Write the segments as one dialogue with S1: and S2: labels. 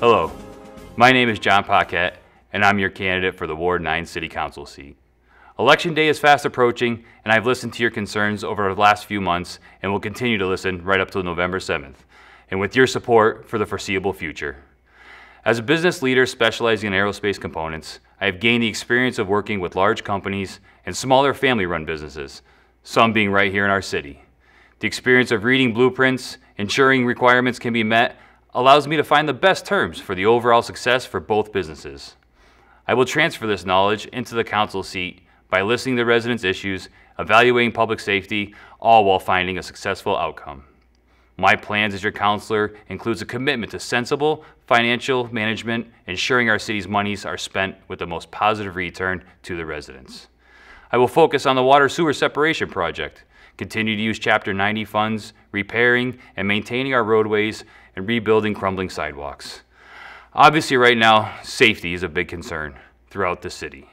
S1: Hello, my name is John Paquette, and I'm your candidate for the Ward 9 City Council seat. Election day is fast approaching, and I've listened to your concerns over the last few months and will continue to listen right up till November 7th, and with your support for the foreseeable future. As a business leader specializing in aerospace components, I have gained the experience of working with large companies and smaller family-run businesses, some being right here in our city. The experience of reading blueprints, ensuring requirements can be met, allows me to find the best terms for the overall success for both businesses. I will transfer this knowledge into the council seat by listening to residents' issues, evaluating public safety, all while finding a successful outcome. My plans as your counselor includes a commitment to sensible financial management, ensuring our city's monies are spent with the most positive return to the residents. I will focus on the water sewer separation project, continue to use Chapter 90 funds, repairing and maintaining our roadways, and rebuilding crumbling sidewalks. Obviously, right now, safety is a big concern throughout the city.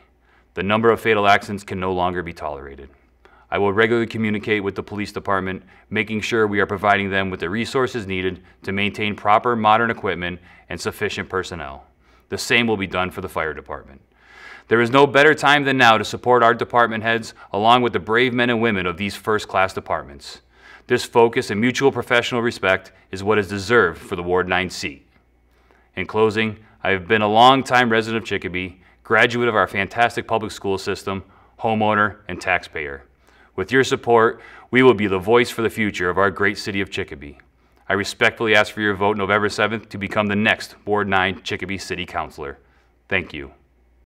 S1: The number of fatal accidents can no longer be tolerated. I will regularly communicate with the police department, making sure we are providing them with the resources needed to maintain proper modern equipment and sufficient personnel. The same will be done for the fire department. There is no better time than now to support our department heads along with the brave men and women of these first-class departments. This focus and mutual professional respect is what is deserved for the Ward 9 seat. In closing, I have been a long-time resident of Chicopee, graduate of our fantastic public school system, homeowner, and taxpayer. With your support, we will be the voice for the future of our great city of Chicopee. I respectfully ask for your vote November 7th to become the next Ward 9 Chicopee City Councilor. Thank you.